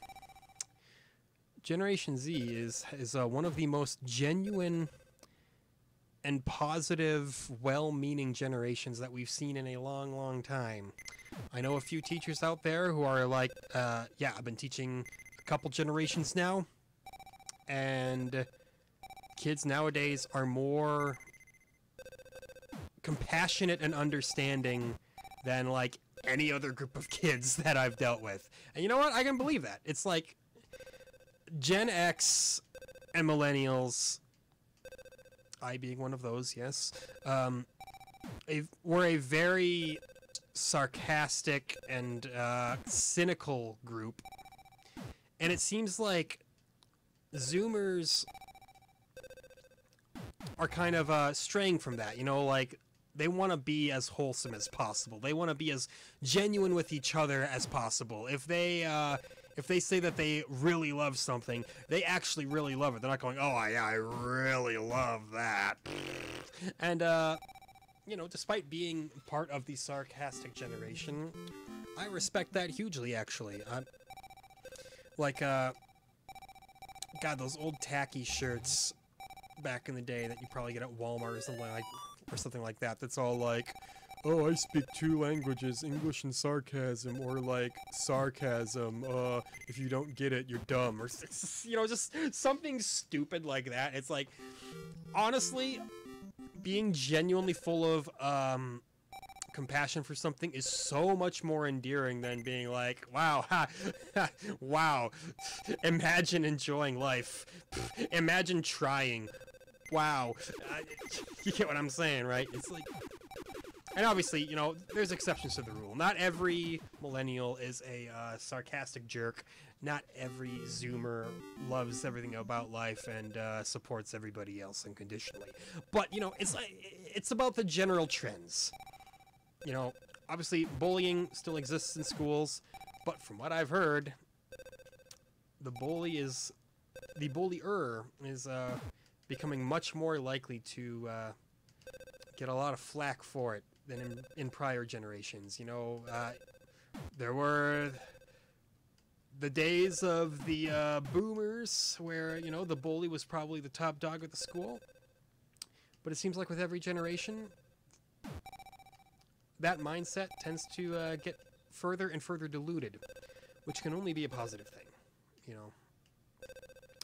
Generation Z is is uh, one of the most genuine and positive, well-meaning generations that we've seen in a long, long time. I know a few teachers out there who are like, uh, yeah, I've been teaching a couple generations now, and kids nowadays are more compassionate and understanding than like any other group of kids that I've dealt with. And you know what? I can believe that. It's like Gen X and millennials, I being one of those, yes, um, a, were a very sarcastic and uh, cynical group. And it seems like Zoomers are kind of uh, straying from that. You know, like they want to be as wholesome as possible. They want to be as genuine with each other as possible. If they uh, if they say that they really love something, they actually really love it. They're not going, "Oh yeah, I really love that." And uh, you know, despite being part of the sarcastic generation, I respect that hugely. Actually, I'm, like uh, God, those old tacky shirts back in the day that you probably get at Walmart or something like or something like that. That's all like, oh, I speak two languages, English and sarcasm, or like sarcasm. Uh, if you don't get it, you're dumb, or you know, just something stupid like that. It's like, honestly, being genuinely full of um compassion for something is so much more endearing than being like, wow, ha, ha, wow, imagine enjoying life, imagine trying, wow. you get what I'm saying, right? It's like, and obviously, you know, there's exceptions to the rule. Not every millennial is a uh, sarcastic jerk. Not every Zoomer loves everything about life and uh, supports everybody else unconditionally. But you know, it's like it's about the general trends. You know, obviously, bullying still exists in schools, but from what I've heard, the bully is the bullier is uh, becoming much more likely to uh, get a lot of flack for it than in, in prior generations. You know, uh, there were the days of the uh, boomers where, you know, the bully was probably the top dog at the school. But it seems like with every generation, that mindset tends to uh, get further and further diluted, which can only be a positive thing, you know.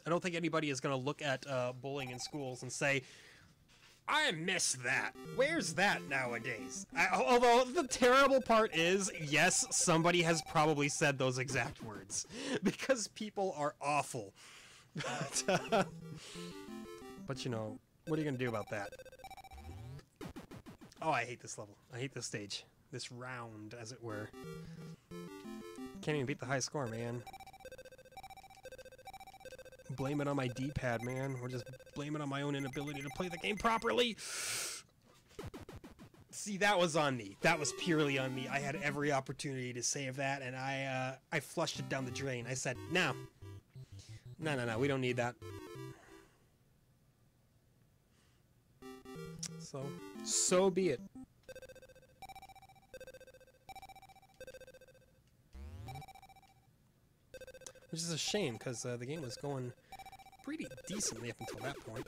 I don't think anybody is going to look at uh, bullying in schools and say, I miss that. Where's that nowadays? I, although the terrible part is, yes, somebody has probably said those exact words because people are awful. But, uh, but you know, what are you gonna do about that? Oh, I hate this level. I hate this stage. This round, as it were. Can't even beat the high score, man blame it on my D-pad, man. Or just blame it on my own inability to play the game properly. See, that was on me. That was purely on me. I had every opportunity to save that, and I uh, I flushed it down the drain. I said, now, No, no, no. We don't need that. So, so be it. Which is a shame, because uh, the game was going pretty decently up until that point.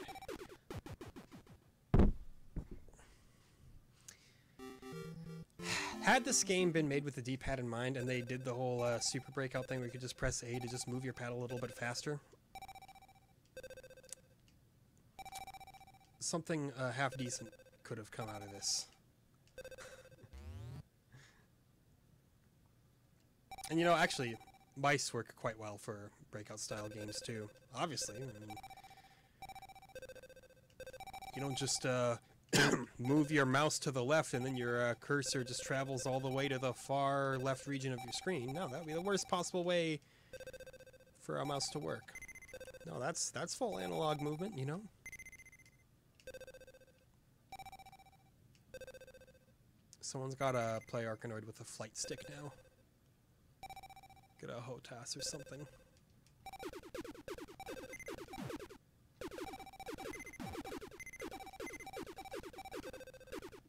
Had this game been made with the D-pad in mind, and they did the whole uh, super breakout thing where you could just press A to just move your pad a little bit faster, something uh, half decent could have come out of this. and you know, actually, mice work quite well for breakout style games too. Obviously, I mean, you don't just uh, move your mouse to the left and then your uh, cursor just travels all the way to the far left region of your screen. No, that would be the worst possible way for a mouse to work. No, that's that's full analog movement, you know. Someone's got to play Arkanoid with a flight stick now. Get a HOTAS or something.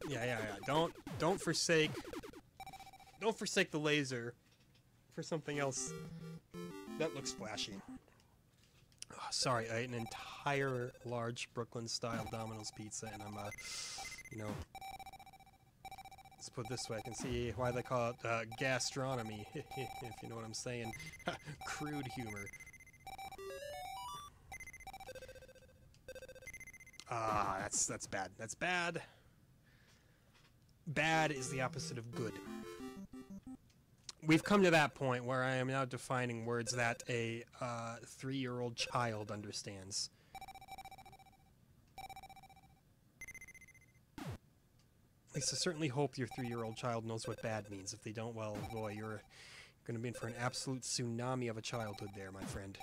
Yeah, yeah, yeah. Don't don't forsake don't forsake the laser for something else that looks flashy. Oh, sorry, I ate an entire large Brooklyn style Domino's pizza and I'm uh you know put this way, I can see why they call it uh, gastronomy, if you know what I'm saying. Crude humor. Ah, that's that's bad. That's bad. Bad is the opposite of good. We've come to that point where I am now defining words that a uh, three-year-old child understands. I certainly hope your three-year-old child knows what bad means. If they don't, well, boy, you're going to be in for an absolute tsunami of a childhood there, my friend.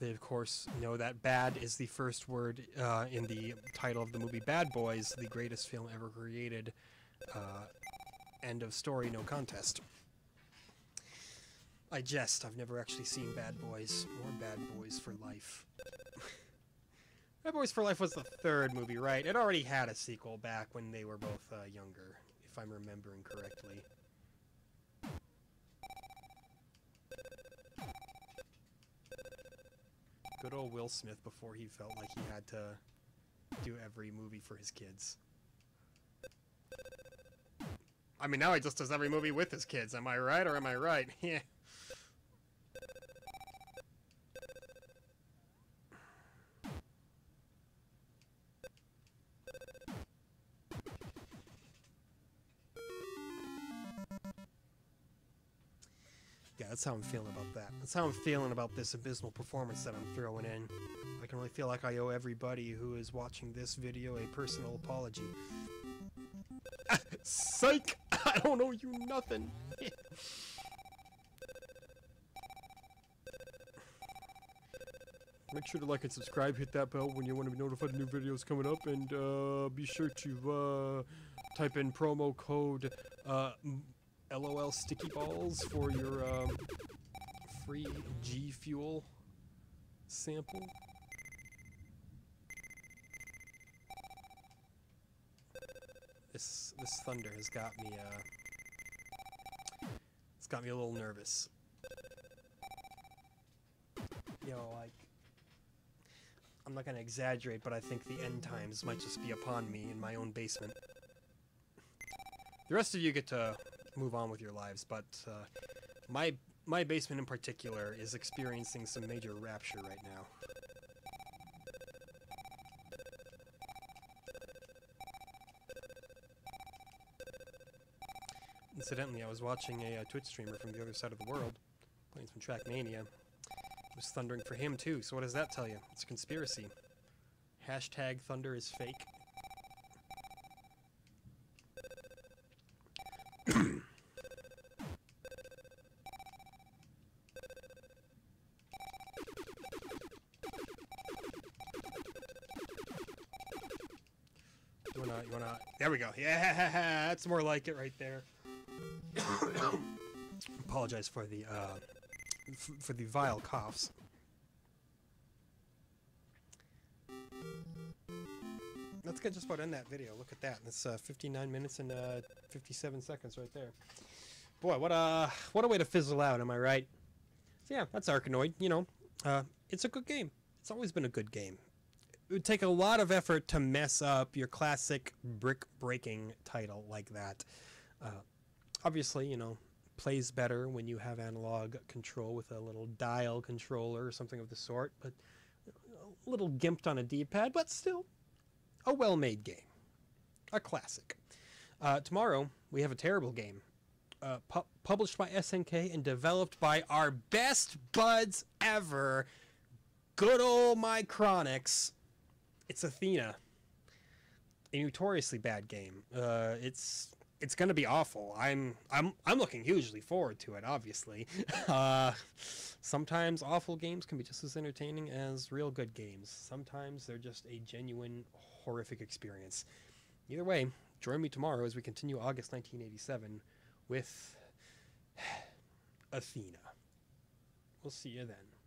They, of course, know that bad is the first word uh, in the title of the movie Bad Boys, the greatest film ever created. Uh, end of story, no contest. I jest. I've never actually seen Bad Boys or Bad Boys for Life. Bad Boys for Life was the third movie, right? It already had a sequel back when they were both uh, younger, if I'm remembering correctly. Good old Will Smith before he felt like he had to do every movie for his kids. I mean, now he just does every movie with his kids. Am I right or am I right? Yeah. That's how I'm feeling about that. That's how I'm feeling about this abysmal performance that I'm throwing in. I can really feel like I owe everybody who is watching this video a personal apology. Psych! I don't owe you nothing! Make sure to like and subscribe, hit that bell when you want to be notified of new videos coming up, and uh, be sure to uh, type in promo code uh, LOL Sticky Balls for your um, free G Fuel sample. This this thunder has got me uh, it's got me a little nervous. You know, like I'm not gonna exaggerate, but I think the end times might just be upon me in my own basement. The rest of you get to move on with your lives, but uh, my my basement in particular is experiencing some major rapture right now. Incidentally, I was watching a uh, Twitch streamer from the other side of the world, playing some Trackmania. It was thundering for him too, so what does that tell you? It's a conspiracy. Hashtag thunder is fake. Yeah, that's more like it right there. Apologize for the uh, f- for the vile coughs. Let's get just about end that video. Look at that. It's uh, 59 minutes and uh, 57 seconds right there. Boy, what a what a way to fizzle out. Am I right? So yeah, that's Arkanoid. You know, uh, it's a good game. It's always been a good game. It would take a lot of effort to mess up your classic brick breaking title like that. Uh, obviously, you know, plays better when you have analog control with a little dial controller or something of the sort, but a little gimped on a D-pad, but still a well-made game, a classic. Uh, tomorrow we have a terrible game, uh, pu- published by SNK and developed by our best buds ever, good old Micronics. It's Athena, a notoriously bad game. Uh, it's it's gonna be awful. I'm I'm I'm looking hugely forward to it. Obviously, uh, sometimes awful games can be just as entertaining as real good games. Sometimes they're just a genuine horrific experience. Either way, join me tomorrow as we continue August 1987 with Athena. We'll see you then.